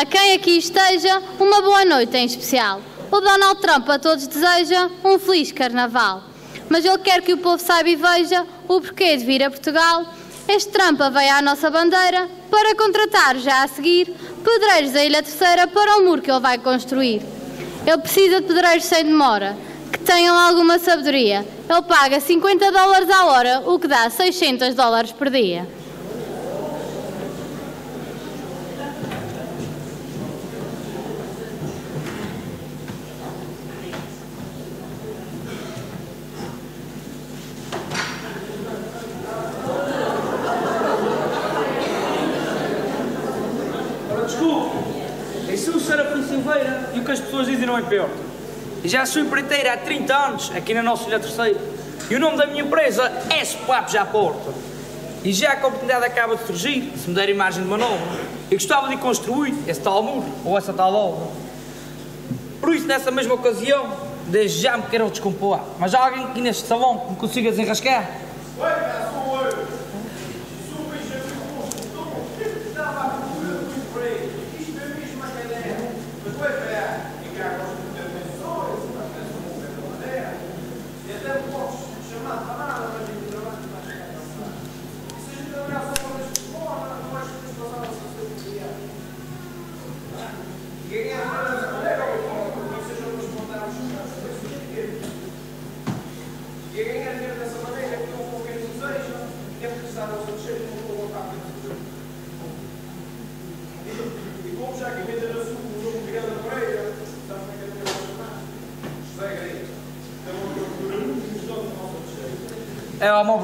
A quem aqui esteja, uma boa noite em especial. O Donald Trump a todos deseja um feliz carnaval. Mas ele quer que o povo saiba e veja o porquê de vir a Portugal. Este Trump veio à nossa bandeira para contratar já a seguir pedreiros da Ilha Terceira para o muro que ele vai construir. Ele precisa de pedreiros sem demora, que tenham alguma sabedoria. Ele paga 50 dólares à hora, o que dá 600 dólares por dia. Ora, desculpe. Isso é o Serafim Silveira e o que as pessoas dizem não é pior. E já sou empreiteira há 30 anos aqui na nossa Ilha Terceira. E o nome da minha empresa é Swap Já Porta. E já que a oportunidade acaba de surgir, se me der imagem de uma nova, eu gostava de construir esse tal muro ou essa tal obra. Por isso, nessa mesma ocasião, desde já me quero descompor. Mas há alguém aqui neste salão que me consiga desenrascar?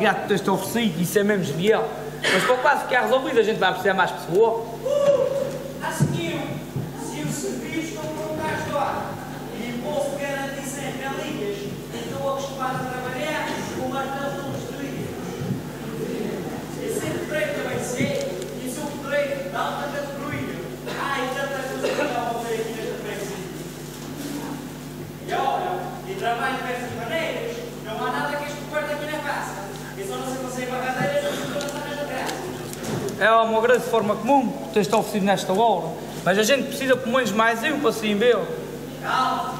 Teres te oferecido, isso é mesmo genial. Mas para o caso ficar resolvido, a gente vai precisar mais pessoa. A seguir, se o serviço não for um gajo lá e o povo garantir sem galinhas e estão acostumados a trabalhar, o martelo não destruído. E ser pedreiro também sei, e sou pedreiro de alta categoria. Ah, e tanta coisa que já vou ver aqui nesta freguesia. E olha, e trabalho de diversas maneiras, não há nada que este governo aqui não faça. E só não se consegue cadeiras, não se todas as atrás. Uma grande forma comum que tens te oferecido nesta hora. Mas a gente precisa pelo menos mais um para ver. Calma,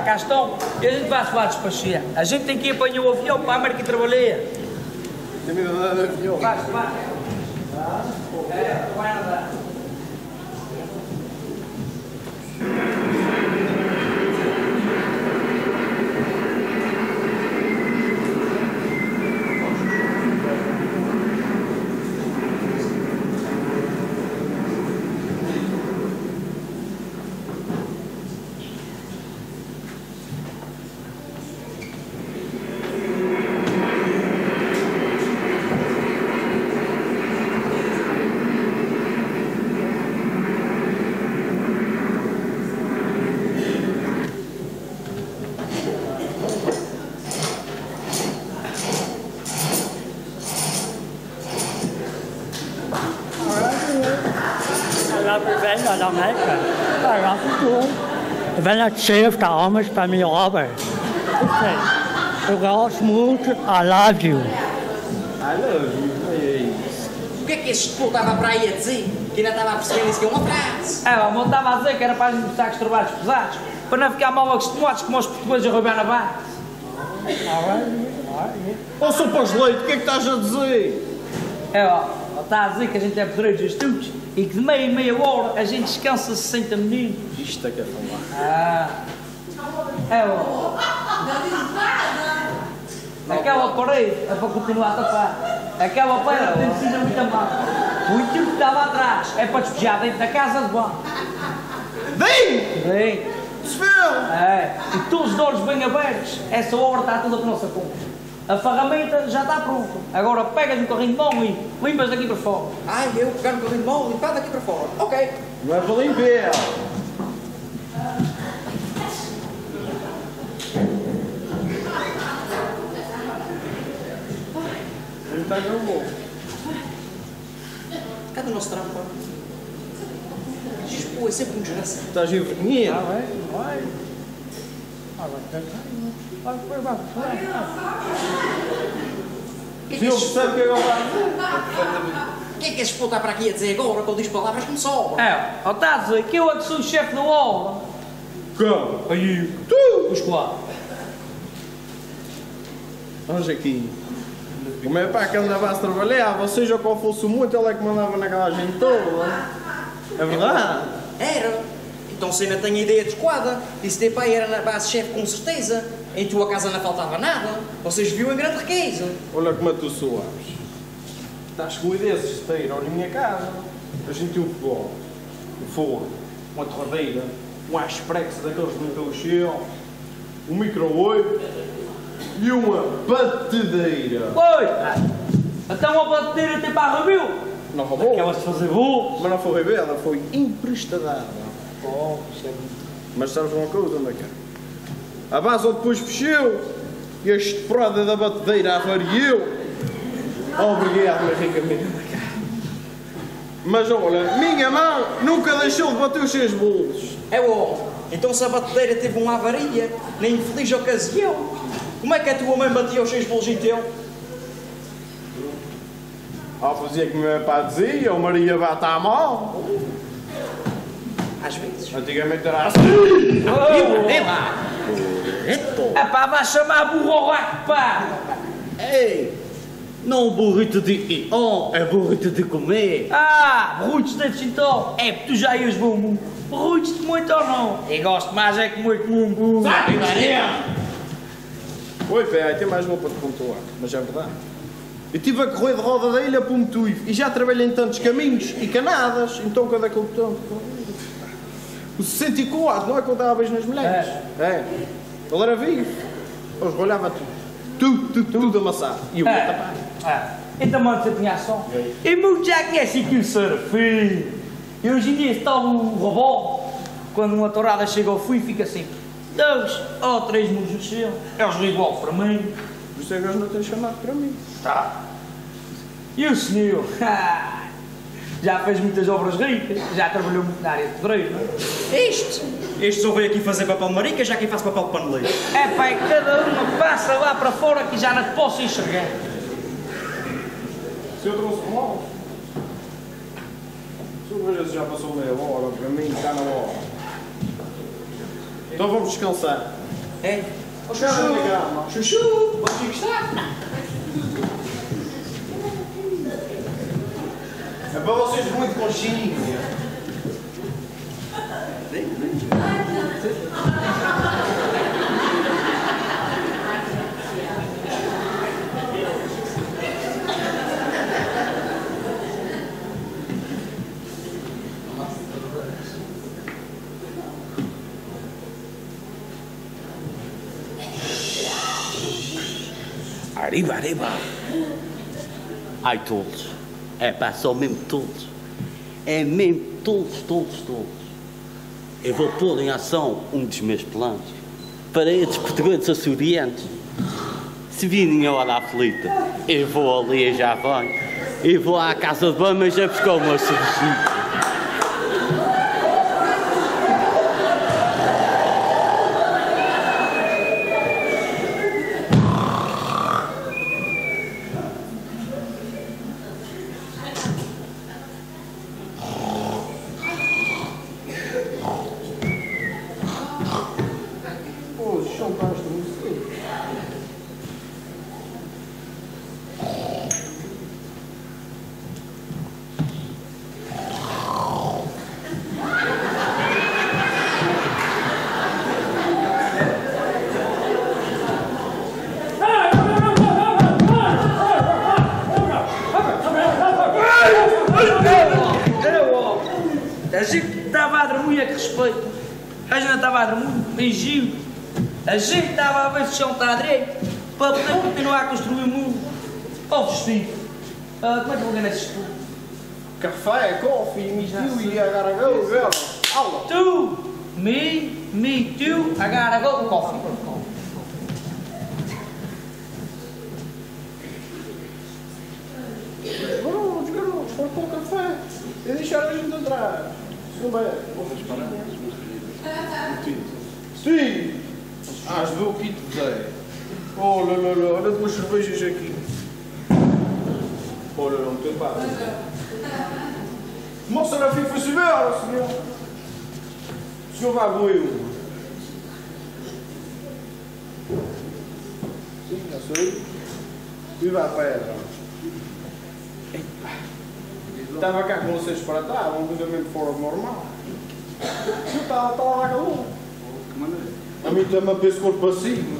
cá estão e a gente vai se lá despachar. A gente tem que ir apanhar o avião para a América e trabalhar. Tem medo de de avião. Vai, vai. É, vai andar. Welt, alla Märkten. Alla förstår. Väldigt trevligt armas på min arbete. Ras muito, I love you. I love you. O que é que este puto estava para aí a dizer? Que ainda estava a perceber nem sequer uma frase. É, o meu estava a dizer que era para a gente com os trabalhos pesados, para não ficar mal acostumados como os portugueses a roubar na barra. Ô, sopas de leite, o que é que estás a dizer? É, ó, está a dizer que a gente é pedreiros astutos e que de meia em meia hora a gente descansa 60 minutos. Isto é que é falar. Ah. É, ó. Aquela parede é para continuar a tapar. Aquela pedra tem sido muito mal. O intuito que estava atrás é para despejar dentro da casa de banho. Vem! Bem, Desfeu! é. E todos os olhos bem abertos, essa obra está toda por nossa conta. A ferramenta já está pronta. Agora pegas no carrinho de mão e limpas daqui para fora. Ai, eu pegar no carrinho de mão, limpar daqui para fora. Ok. Não é para limpar. Está com bom. Cadê o nosso trampa? Pô, é sempre um desgraça. Estás envergonhado? vai, vai. Vai, vai, vai, vai. O que Se que ele este- percebe o que é que dizer. o que é que este puto está para aqui a dizer agora, que ele diz palavras que me sobram? É, ó, está a dizer que eu é que sou o chefe da obra. Como? Aí, tu, os quatro. Vamos aqui. O meu pai que andava a trabalhar, ou seja qual fosse o muito, ele é que mandava naquela gente toda. É verdade? Era. Então se ainda tenho a ideia adequada, disse teu pai era na base chefe com certeza. Em tua casa não faltava nada. Vocês viu em grande riqueza. Olha como é que tu soas. Estás com ideias de ter na minha casa. A gente tem um fogão, um forno, uma torradeira, um asprex daqueles de limpar o chão, um micro-ondas e uma batedeira. Oi! Então a batedeira tem para a. Não roubou? Aquelas de fazer bolo. Mas não foi rebelde, foi emprestada. Mas sabes uma coisa, onde é que é? A base depois fechou e a estrada da batedeira avariou. Obrigado, minha rica amiga. Mas olha, minha mão nunca deixou de bater os seus bolos. É o Então se a batedeira teve uma avaria, na infeliz ocasião, como é que a tua mãe batia os seus bolos em teu? Ao fazer como meu pai dizia, o Maria bate à mão. Às vezes. Antigamente era assim. É lá. É pá, vai chamar burro ao pá. Ei, não burrito de oh, é burrito de comer. Ah, ruitos de então. É porque tu já ias bom mundo. Ruitos de muito ou não? E gosto mais é que muito mundo. Oi, pai, tem mais uma para te pontuar, mas é verdade. Eu estive a correr de roda da ilha para o Metuivo e já trabalhei em tantos caminhos e canadas, então cada que eu. O 64, não é que eu dava beijo nas mulheres? É. Ele era vivo. Tudo. Tudo, tudo, tudo amassado. E eu ia tapar. É. É. Então, mano, você tinha som. E muito já conhece aqui o Serafim. E hoje em dia está o robô. Quando uma tourada chega ao fim, fica assim. Dois ou três muros no chão. É os igual para mim. Por isso é que eles não têm chamado para mim. Tá. E o senhor? já fez muitas obras ricas. Já trabalhou muito na área de pedreiro, não é? Este. Este só veio aqui fazer papel de marica, já quem faz papel de paneleiro. É pai, cada uma passa lá para fora que já não te posso enxergar. Se eu trouxe relógio. Se eu vejo se já passou meia hora, para mim está na hora. Então vamos descansar. É. Na Chuchu. Chuchu. Onde está? É para vocês muito conchinha. Arriba, arriba. Ai, todos. É pá, são mesmo todos. É mesmo todos, todos, todos. Eu vou pôr em ação um dos meus planos. Para estes portugueses açorianos. Se virem a hora aflita, eu vou ali e já venho. Eu vou à casa de banho, mas já buscar cervejinha. Pô, A gente não estava a dormir, beijinho. A gente estava a ver se o chão está direito para poder continuar a construir o mundo. Ó, vestido. Ah, como é que eu vou ganhar esse estudo? Café, coffee, me too e agora go, go. Aula. Tu, me, me, tu, agora go coffee. Garotos, garotos, foi com o café. E deixaram a gente atrás. Se não vai. Vamos parar. Sim! Ah, vê o que te dei. Olha, olha, olha, olha duas cervejas aqui. Olha, não tem barra. Moça FIFA se vê, senhor. O senhor vai boer Sim, já sei. Viva a pedra. Estava cá com vocês para trás, um cruzamento fora do normal. Eu estava estava lá calor. A mim também penso corpo assim.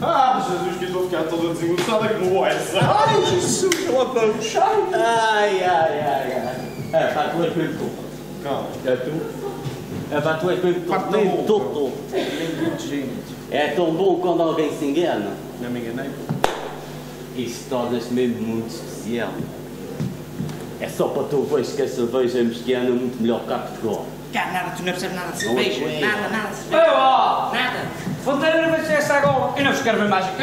Ah, Jesus, que estou a ficar toda desengonçada como essa. Ai, Jesus, ela está no chão. Ai, ai, ai, ai. É pá, tu és mesmo tu. Não, É tu? É pá, tu és mesmo da Mesmo tu, boca. tu. nem 20 gente. É tão bom quando alguém se engana. Não me enganei. Isso torna-se mesmo muito especial. É só para tu veres que a cerveja mexicana é muito melhor que a Portugal. Cá, nada, tu não percebes nada de Não cerveja. é. Nada, nada de cerveja. ó. Nada. Fonteira vai ser essa agora. E não vos quero ver mais aqui?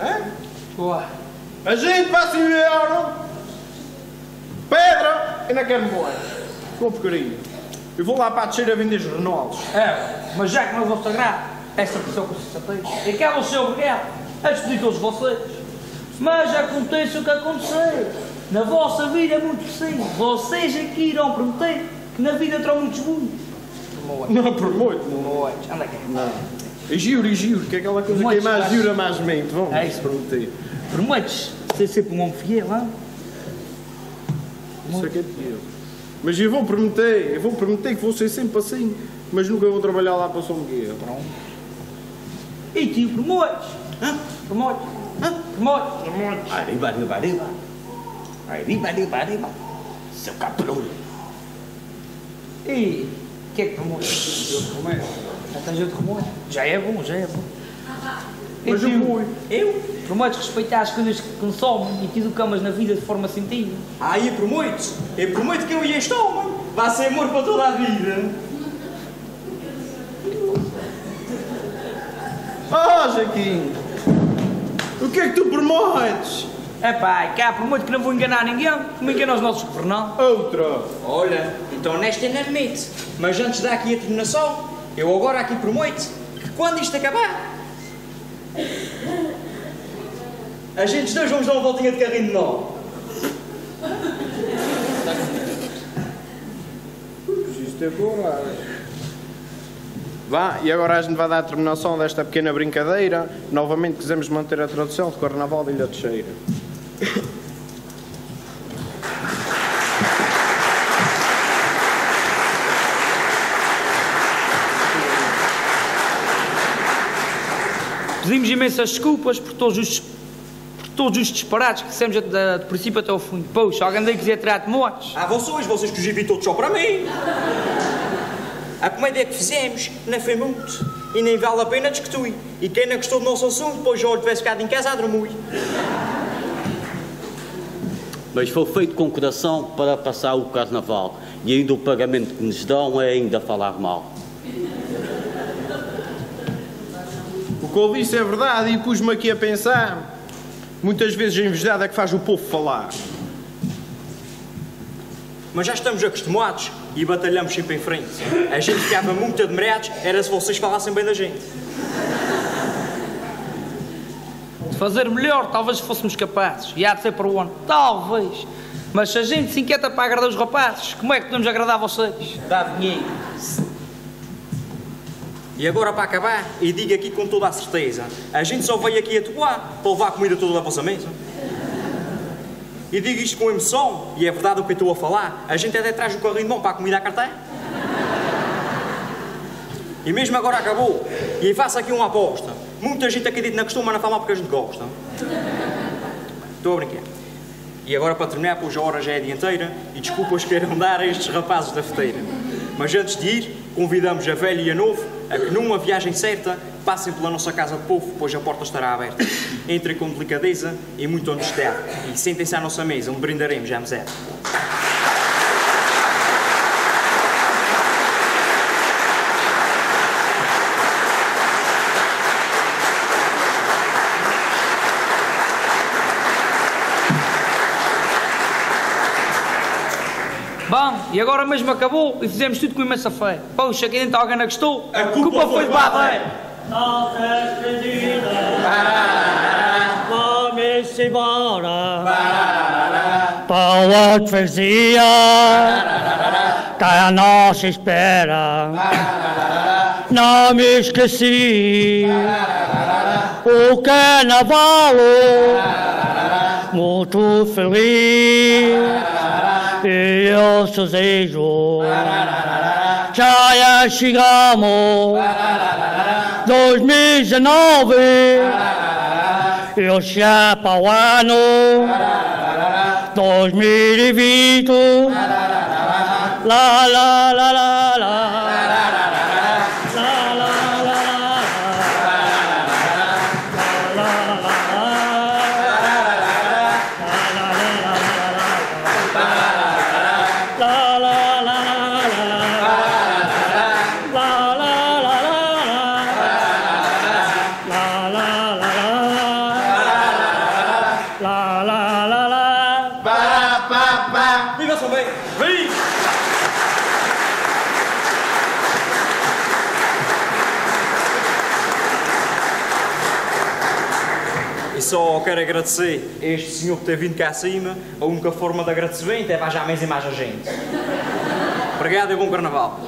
É? Boa. A gente vai se ver. Pedra, ainda quero moer. Com porcaria. Eu vou lá para a descer a vender jornais. É, mas já que não vou sagrar, essa pessoa que se chateia. E cá você obrigado a despedir todos vocês. Mas aconteça o que acontecer. Na vossa vida é muito simples. Vocês aqui irão prometer na vida terão muitos mundos. Não, por muito. Não. Moetes, anda aqui. E juro, e juro, que é aquela coisa que é Muitos mais casos. jura, mais mente. Vamos É isso. prometer. Prometes ser sempre um homem fiel, não? Isso é que é de Mas eu vou prometer, eu vou prometer que vou ser sempre assim. Mas nunca vou trabalhar lá para São Miguel. Pronto. E tu prometes? Hã? Prometes? Hã? Prometes? Arriba, arriba, arriba. Arriba, arriba, arriba. Seu cabrão. E o que é que prometes? Eu prometo. Já tens outro prometo? Já é bom, já é bom. Mas E eu vou. Eu? Prometes respeitar as coisas que consomem e que educamos na vida de forma sentida. Ah, eu prometo. Eu prometo que eu e este homem vai ser amor para toda a vida. Ah, Jaquim! O que é que tu prometes? É pá, cá prometo que não vou enganar ninguém, como engana os nossos governantes. Outra! Olha, então nesta ainda admite. Mas antes de dar aqui a terminação, eu agora aqui prometo que quando isto acabar, a gente dois vamos dar uma voltinha de carrinho de novo. Preciso ter coragem. Vá, e agora a gente vai dar a terminação desta pequena brincadeira. Novamente quisemos manter a tradução de Carnaval da Ilha de Cheira. Pedimos imensas desculpas por todos os, por todos os disparates que dissemos de do princípio até ao fundo. Poxa, alguém daí quiser tirar de moas? Ah, vocês, vocês que os evitou só para mim. A comédia que fizemos não foi muito e nem vale a pena discutir. E quem não gostou do nosso assunto, depois já tivesse ficado em casa a dormir. Mas foi feito com coração para passar o carnaval. E ainda o pagamento que nos dão é ainda falar mal. O que eu disse é verdade e pus-me aqui a pensar. Muitas vezes a envejada é que faz o povo falar. Mas já estamos acostumados e batalhamos sempre em frente. A gente ficava muito admirados, era se vocês falassem bem da gente. De fazer melhor, talvez fôssemos capazes. E há de ser para o ano. Talvez. Mas se a gente se inquieta para agradar os rapazes, como é que podemos agradar vocês? Dá dinheiro. E agora para acabar, e digo aqui com toda a certeza, a gente só veio aqui atuar para levar a comida toda da vossa mesa. E digo isto com emoção, e é verdade o que estou a falar, a gente até traz o carrinho de mão para a comida à carteira. E mesmo agora acabou, e faço aqui uma aposta. Muita gente acredita na questão, mas não fala porque a gente gosta. Estou a brincar. E agora para terminar, pois a hora já é dianteira, e desculpas queiram dar a estes rapazes da feteira. Mas antes de ir, convidamos a velha e a novo a que numa viagem certa passem pela nossa casa de povo, pois a porta estará aberta. Entrem com delicadeza e muito honestidade e sentem-se à nossa mesa, onde brindaremos já é. Bom, e agora mesmo acabou e fizemos tudo com imensa fé. Poxa, aqui dentro alguém não gostou? A culpa, foi de Badeiro. Nossa despedida. Vamos embora. Para a freguesia. Que a nossa espera. Não me esqueci. O carnaval. Muito feliz. Eu 소세이조 já chegamos. 2019 eu já para o ano 2020 la la la la la. Quero agradecer a este senhor por ter vindo cá acima. A única forma de agradecimento é já mais e mais a gente. Obrigado e bom carnaval.